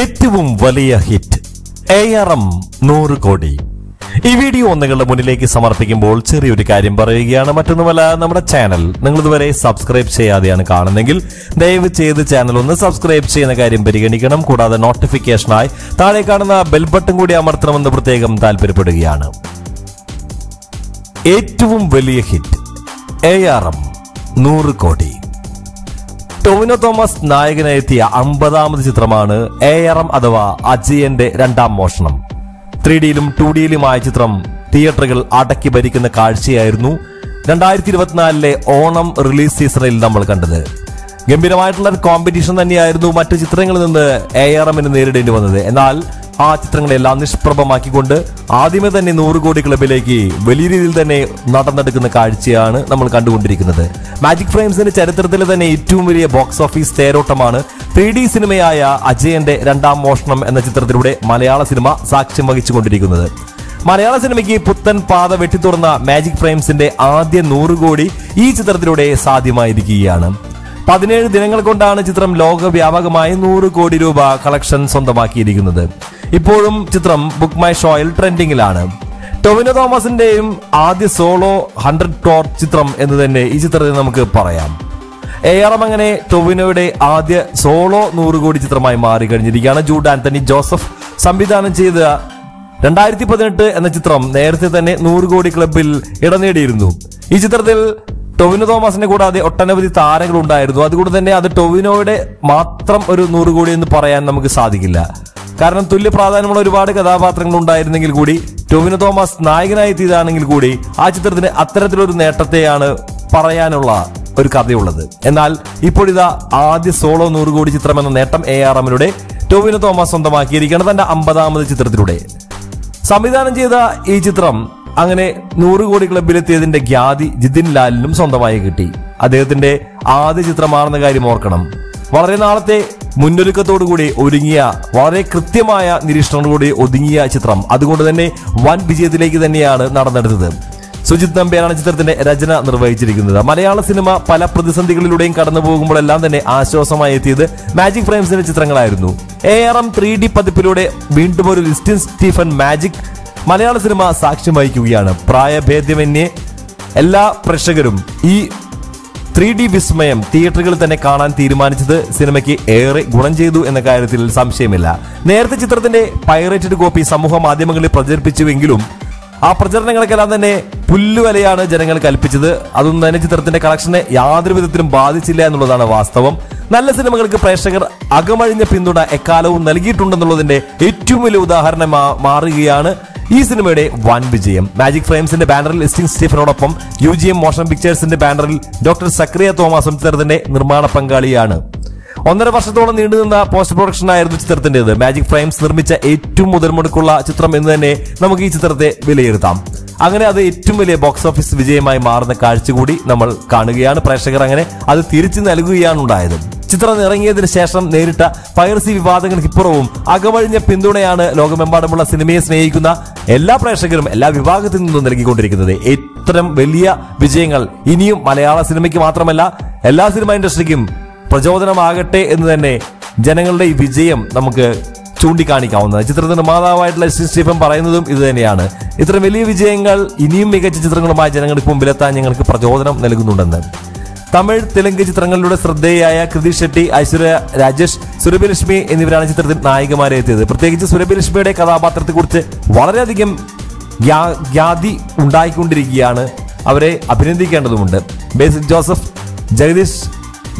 ഏറ്റവും വലിയ hit A R M നൂറ് കോടി. ഈ വീഡിയോ നിങ്ങളുടെ മുന്നിലേക്ക് സമർപ്പിക്കുമ്പോൾ ചെറിയൊരു കാര്യം പറയുകയാണ്. മറ്റൊന്നുമല്ല നമ്മുടെ ചാനൽ നിങ്ങൾ ഇതുവരെ സബ്സ്ക്രൈബ് ചെയ്യാതെയാണ് കാണുന്നെങ്കിൽ ദയവ് ചെയ്ത് ചാനൽ ഒന്ന് സബ്സ്ക്രൈബ് ചെയ്യുന്ന കാര്യം പരിഗണിക്കണം. കൂടാതെ നോട്ടിഫിക്കേഷനായി താഴെ കാണുന്ന ബെൽ ബട്ടൺ കൂടി അമർത്തണമെന്ന് പ്രത്യേകം താല്പര്യപ്പെടുകയാണ്. ഏറ്റവും വലിയ ഹിറ്റ് എ ആർ എം നൂറ് കോടി. ടൊവിനോ തോമസ് നായകനെത്തിയ അമ്പതാമത് ചിത്രമാണ് എയറം അഥവാ അജയന്റെ രണ്ടാം മോഷണം. ത്രീ ഡിയിലും ടു ഡിയിലുമായ ചിത്രം തിയേറ്ററുകൾ അടക്കി ഭരിക്കുന്ന കാഴ്ചയായിരുന്നു രണ്ടായിരത്തി ഇരുപത്തിനാലിലെ ഓണം റിലീസ് സീസണിൽ നമ്മൾ കണ്ടത്. ഗംഭീരമായിട്ടുള്ള കോമ്പറ്റീഷൻ തന്നെയായിരുന്നു മറ്റു ചിത്രങ്ങളിൽ നിന്ന് എ ആർ എമ്മിന് നേരിടേണ്ടി വന്നത്. എന്നാൽ ആ ചിത്രങ്ങളെല്ലാം നിഷ്പ്രഭമാക്കിക്കൊണ്ട് ആദ്യമേ തന്നെ നൂറ് കോടി ക്ലബിലേക്ക് വലിയ രീതിയിൽ തന്നെ നടന്നെടുക്കുന്ന കാഴ്ചയാണ് നമ്മൾ കണ്ടുകൊണ്ടിരിക്കുന്നത്. മാജിക് ഫ്രെയിംസിന്റെ ചരിത്രത്തിലെ തന്നെ ഏറ്റവും വലിയ ബോക്സ് ഓഫീസ് തേരോട്ടമാണ് ത്രീ ഡി സിനിമയായ അജയന്റെ രണ്ടാം മോഷണം എന്ന ചിത്രത്തിലൂടെ മലയാള സിനിമ സാക്ഷ്യം വഹിച്ചുകൊണ്ടിരിക്കുന്നത്. മലയാള സിനിമയ്ക്ക് പുത്തൻ പാത വെട്ടിത്തുറന്ന മാജിക് ഫ്രെയിംസിന്റെ ആദ്യ നൂറ് കോടി ഈ ചിത്രത്തിലൂടെ സാധ്യമായിരിക്കുകയാണ്. പതിനേഴ് ദിനങ്ങൾ കൊണ്ടാണ് ചിത്രം ലോകവ്യാപകമായി നൂറ് കോടി രൂപ കളക്ഷൻ സ്വന്തമാക്കിയിരിക്കുന്നത്. ഇപ്പോഴും ചിത്രം ബുക്ക് മൈ ഷോയിൽ ട്രെൻഡിങ്ങിലാണ് ടൊവിനോ തോമസിന്റെയും ആദ്യ സോളോ ഹൺഡ്രഡ് ക്രോർ ചിത്രം എന്ന് തന്നെ ഈ ചിത്രത്തിൽ നമുക്ക് പറയാം. എ ആർ എം അങ്ങനെ ടൊവിനോയുടെ ആദ്യ സോളോ നൂറ് കോടി ചിത്രമായി മാറി കഴിഞ്ഞിരിക്കുകയാണ് ജൂഡ് ആന്റണി ജോസഫ് സംവിധാനം ചെയ്ത രണ്ടായിരത്തി പതിനെട്ട് എന്ന ചിത്രം നേരത്തെ തന്നെ നൂറ് കോടി ക്ലബിൽ ഇടം നേടിയിരുന്നു. ഈ ചിത്രത്തിൽ ടൊവിനോ തോമസിനെ കൂടാതെ ഒട്ടനവധി താരങ്ങൾ ഉണ്ടായിരുന്നു അതുകൊണ്ട് തന്നെ അത് ടൊവിനോയുടെ മാത്രം ഒരു നൂറ് കോടി എന്ന് പറയാൻ നമുക്ക് സാധിക്കില്ല. കാരണം തുല്യ പ്രാധാന്യമുള്ള ഒരുപാട് കഥാപാത്രങ്ങൾ ഉണ്ടായിരുന്നെങ്കിൽ കൂടി ടൊവിനോ തോമസ് നായകനായി എത്തിയതാണെങ്കിൽ കൂടി ആ ചിത്രത്തിന് അത്തരത്തിലൊരു നേട്ടത്തെയാണ് പറയാനുള്ള ഒരു കഥയുള്ളത്. എന്നാൽ ഇപ്പോഴിതാ ആദ്യ സോളോ നൂറ് കോടി ചിത്രം എന്ന നേട്ടം എ ആർ എമ്മിലൂടെ ടൊവിനോ തോമസ് സ്വന്തമാക്കിയിരിക്കുകയാണ് തന്റെ അമ്പതാമത് ചിത്രത്തിലൂടെ. സംവിധാനം ചെയ്ത ഈ ചിത്രം അങ്ങനെ നൂറ് കോടി ക്ലബിലെത്തിയതിന്റെ ഖ്യാതി ജിതിൻ ലാലിനും സ്വന്തമായി കിട്ടി. അദ്ദേഹത്തിന്റെ ആദ്യ ചിത്രമാണെന്ന കാര്യം ഓർക്കണം. വളരെ നാളത്തെ മുന്നൊരുക്കത്തോടുകൂടി ഒരുങ്ങിയ വളരെ കൃത്യമായ നിരീക്ഷണത്തോടുകൂടി ഒതുങ്ങിയ ചിത്രം. അതുകൊണ്ട് തന്നെ വൻ വിജയത്തിലേക്ക് തന്നെയാണ് നടന്നെടുത്തത്. സുജിത് നമ്പ്യാരാണ് ചിത്രത്തിന്റെ രചന നിർവഹിച്ചിരിക്കുന്നത്. മലയാള സിനിമ പല പ്രതിസന്ധികളിലൂടെയും കടന്നു പോകുമ്പോഴെല്ലാം തന്നെ ആശ്വാസമായി എത്തിയത് മാജിക് ഫ്രെയിംസിന്റെ ചിത്രങ്ങളായിരുന്നു. A R M three D പതിപ്പിലൂടെ വീണ്ടും ഒരു ലിസ്റ്റിൻ സ്റ്റീഫൻ മാജിക് മലയാള സിനിമ സാക്ഷ്യം വഹിക്കുകയാണ്. പ്രായഭേദ്യമന്യേ എല്ലാ പ്രേക്ഷകരും ഈ ത്രീ ഡി വിസ്മയം തിയേറ്ററുകളിൽ തന്നെ കാണാൻ തീരുമാനിച്ചത് സിനിമയ്ക്ക് ഏറെ ഗുണം ചെയ്തു എന്ന കാര്യത്തിൽ സംശയമില്ല. നേരത്തെ ചിത്രത്തിന്റെ പൈറേറ്റഡ് കോപ്പി സമൂഹ മാധ്യമങ്ങളിൽ പ്രചരിപ്പിച്ചുവെങ്കിലും ആ പ്രചരണങ്ങൾക്കെല്ലാം തന്നെ പുല്ലുവലയാണ് ജനങ്ങൾ കൽപ്പിച്ചത്. അതൊന്നും തന്നെ ചിത്രത്തിന്റെ കളക്ഷനെ യാതൊരു വിധത്തിലും ബാധിച്ചില്ല എന്നുള്ളതാണ് വാസ്തവം. നല്ല സിനിമകൾക്ക് പ്രേക്ഷകർ അകമഴിഞ്ഞ പിന്തുണ എക്കാലവും നൽകിയിട്ടുണ്ടെന്നുള്ളതിന്റെ ഏറ്റവും വലിയ ഉദാഹരണം മാറുകയാണ് ഈ സിനിമയുടെ വൻ വിജയം. മാജിക് ഫ്രെയിംസിന്റെ ബാനറിൽ ലിസ്റ്റിംഗ് സ്റ്റീഫനോടൊപ്പം യു ജി എം മോഷൻ പിക്ചേഴ്സിന്റെ ബാനറിൽ ഡോക്ടർ സക്രിയ തോമസും ചിത്രത്തിന്റെ നിർമ്മാണ പങ്കാളിയാണ്. ഒന്നര വർഷത്തോളം നീണ്ടുനിന്ന പോസ്റ്റ് പ്രൊഡക്ഷൻ ആയിരുന്നു ചിത്രത്തിന്റേത് മാജിക് ഫ്രെയിംസ് നിർമ്മിച്ച ഏറ്റവും മുതൽ മുടക്കുള്ള ചിത്രം എന്ന് തന്നെ നമുക്ക് ഈ ചിത്രത്തെ വിലയിരുത്താം. അങ്ങനെ അത് ഏറ്റവും വലിയ ബോക്സ് ഓഫീസ് വിജയമായി മാറുന്ന കാഴ്ച കൂടി നമ്മൾ കാണുകയാണ്. പ്രേക്ഷകർ അങ്ങനെ അത് തിരിച്ചു നൽകുകയാണ് ഉണ്ടായത്. ചിത്രം ഇറങ്ങിയതിനു ശേഷം നേരിട്ട പൈറസി വിവാദങ്ങൾക്കിപ്പുറവും അകമഴിഞ്ഞ പിന്തുണയാണ് ലോകമെമ്പാടുമുള്ള സിനിമയെ സ്നേഹിക്കുന്ന എല്ലാ പ്രേക്ഷകരും എല്ലാ വിഭാഗത്തിൽ നിന്നും നൽകിക്കൊണ്ടിരിക്കുന്നത്. ഇത്തരം വലിയ വിജയങ്ങൾ ഇനിയും മലയാള സിനിമയ്ക്ക് മാത്രമല്ല എല്ലാ സിനിമ ഇൻഡസ്ട്രിക്കും പ്രചോദനമാകട്ടെ എന്ന് തന്നെ ജനങ്ങളുടെ ഈ വിജയം നമുക്ക് ചൂണ്ടിക്കാണിക്കാവുന്നത് ചിത്ര നിർമ്മാതാവായിട്ടുള്ള സ്റ്റീഫൻ പറയുന്നതും ഇത് തന്നെയാണ്. ഇത്തരം വലിയ വിജയങ്ങൾ ഇനിയും മികച്ച ചിത്രങ്ങളുമായി ജനങ്ങൾക്ക് മുമ്പിലെത്താൻ ഞങ്ങൾക്ക് പ്രചോദനം നൽകുന്നുണ്ടെന്ന്. തമിഴ് തെലുങ്ക് ചിത്രങ്ങളിലൂടെ ശ്രദ്ധേയയായ കൃതി ഷെട്ടി ഐശ്വര്യ രാജേഷ് സുരഭിലക്ഷ്മി എന്നിവരാണ് ചിത്രത്തിൽ നായികമാരെ എത്തിയത്. പ്രത്യേകിച്ച് സുരഭിലക്ഷ്മിയുടെ കഥാപാത്രത്തെക്കുറിച്ച് വളരെയധികം ഖ്യാതി ഉണ്ടായിക്കൊണ്ടിരിക്കുകയാണ് അവരെ അഭിനന്ദിക്കേണ്ടതുണ്ട് ബേസിക് ജോസഫ് ജഗദീഷ്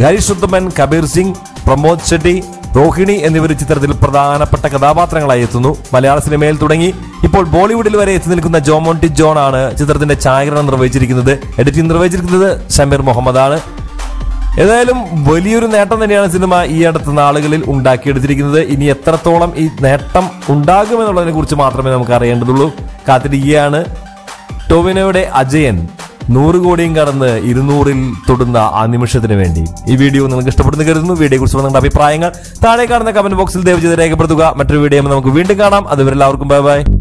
ഹരീഷ് ഉത്തമൻ കബീർ സിംഗ് പ്രമോദ് ഷെട്ടി റോഹിണി എന്നിവർ ചിത്രത്തിൽ പ്രധാനപ്പെട്ട കഥാപാത്രങ്ങളായി എത്തുന്നു. മലയാള സിനിമയിൽ തുടങ്ങി. ഇപ്പോൾ ബോളിവുഡിൽ വരെ എത്തി നിൽക്കുന്ന ജോമോണ്ടി ജോൺ ആണ് ചിത്രത്തിന്റെ ഛായാഗ്രഹണം നിർവഹിച്ചിരിക്കുന്നത്. എഡിറ്റിംഗ് നിർവഹിച്ചിരിക്കുന്നത് ഷമീർ മുഹമ്മദ് ആണ് ഏതായാലും വലിയൊരു നേട്ടം തന്നെയാണ് സിനിമ ഈ അടുത്ത നാളുകളിൽ ഉണ്ടാക്കിയെടുത്തിരിക്കുന്നത്. ഇനി എത്രത്തോളം ഈ നേട്ടം ഉണ്ടാകുമെന്നുള്ളതിനെ കുറിച്ച് മാത്രമേ നമുക്ക് അറിയേണ്ടതുള്ളൂ. കാത്തിരിക്കുകയാണ് ടോവിനോയുടെ അജയൻ. നൂറ് കോടിയും കടന്ന് ഇരുന്നൂറിൽ തൊടുന്ന ആ നിമിഷത്തിന് വേണ്ടി. ഈ വീഡിയോ നിങ്ങൾക്ക് ഇഷ്ടപ്പെടുന്നു കരുതുന്നു. വീഡിയോ കുറിച്ച് നിങ്ങളുടെ അഭിപ്രായങ്ങൾ താഴെ കാണുന്ന കമന്റ് ബോക്സിൽ ദയവ് ചെയ്ത് രേഖപ്പെടുത്തുക. മറ്റൊരു വീഡിയോ നമുക്ക് വീണ്ടും കാണാം. അതുവരെ എല്ലാവർക്കും ബൈ ബൈ